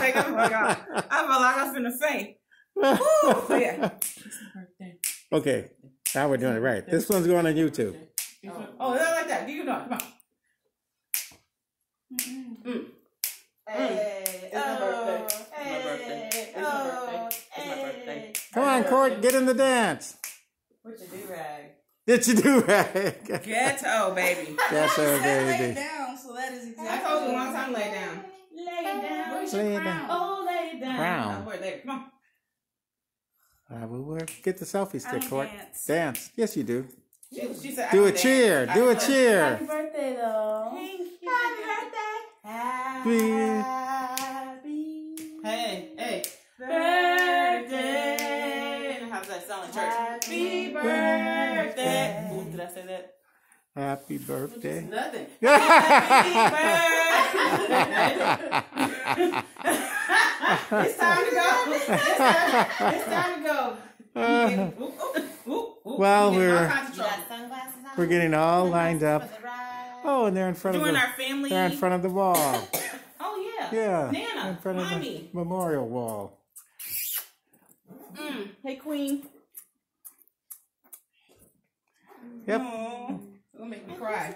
take oh my god. I felt like I was finna faint. Woo, yeah. Okay, now we're doing it right. This one's going on YouTube. Oh, is that like that? Do you know? Come on. Mm. Hey, It's my birthday. oh, It's my birthday. It's my birthday. oh, It's my birthday. Come on, Court, get in the dance. What's you do rag? Did you do right? Ghetto, baby. Yes, sir, Lay baby. down, so that is exactly. I told you one time, lay down. Lay down. Where's Lay your down. crown? Oh, lay down. Crown. Oh, where, there. Come on. Uh, well, we're- get the selfie stick, I Court. dance. Dance. Yes, you do. She, she said, Do a dance. cheer. I Do a can- cheer. Happy birthday, though. Thank you. Happy birthday. Happy- Happy Hey, hey. birthday. How's that sound in church? Happy birthday. Ooh, did I say that? Happy birthday. Nothing. It's time to go. It's time, it's time to go. Ooh, ooh, ooh, ooh. Well, We getting all we're- kinds of trouble. sunglasses on? We're getting all lined up. Oh, and they're in front of doing the our family. they're in front of the wall. Oh yeah. Yeah, Nana, in front of the memorial wall. Mm. Hey Queen. Yep. Aw, It'll make me cry.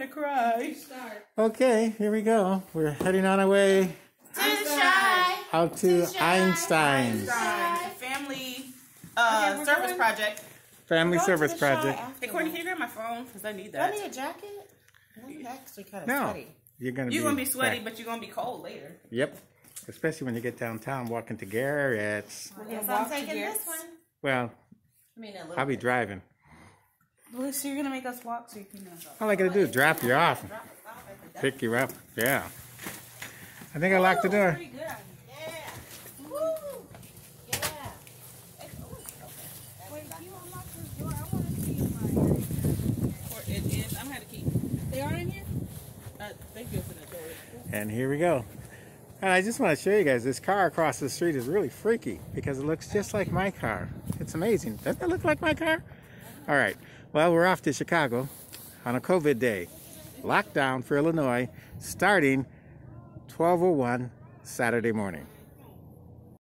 Today. I don't want to cry. Okay, here we go. We're heading on our way Shy. out to Einstein's It's a family uh, service project. Family Service Project. Hey Courtney, can you grab my phone? Because I need Do I that. need a jacket? I'm actually kind of No, sweaty. you're gonna You're be gonna be sweaty, back. but you're gonna be cold later. Yep, especially when you get downtown walking to Garrett's. Yes, walk I'm to taking Garrett's. this one. Well, I mean, a little. I'll be driving. Well, so you're gonna make us walk, so you can. Uh, All I gotta do is drop you off, and pick you up. Yeah. I think I locked the door. Pretty good out here. Yeah. Woo. Yeah. Wait, you unlock this door. I want to see my. It is. I'm gonna keep. They are in here. Uh, thank you for the door. And here we go. And I just want to show you guys this car across the street is really freaky because it looks just like my car. It's amazing. Doesn't it look like my car? All right. Well, we're off to Chicago on a COVID day. Lockdown for Illinois starting 1201 Saturday morning.